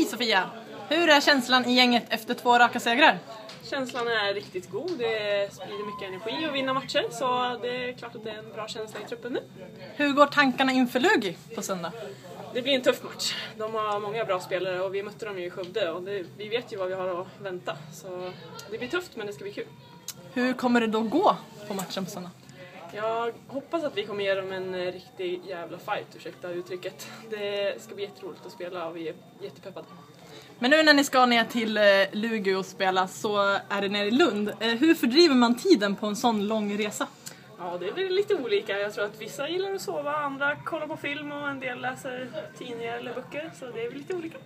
Hej Sofia! Hur är känslan i gänget efter två raka segrar? Känslan är riktigt god. Det sprider mycket energi att vinna matcher så det är klart att det är en bra känsla i truppen nu. Hur går tankarna inför Lugi på söndag? Det blir en tuff match. De har många bra spelare och vi mötte dem ju i Skövde och det, vi vet ju vad vi har att vänta. Så det blir tufft men det ska bli kul. Hur kommer det då gå på matchen på söndag? Jag hoppas att vi kommer ge dem en eh, riktig jävla fight, ursäkta uttrycket. Det ska bli jätteroligt att spela och vi är jättepeppade. Men nu när ni ska ner till eh, Lugi och spela så är det nere i Lund. Eh, Hur fördriver man tiden på en sån lång resa? Ja, det blir lite olika. Jag tror att vissa gillar att sova, andra kollar på film och en del läser tidningar eller böcker. Så det är väl lite olika.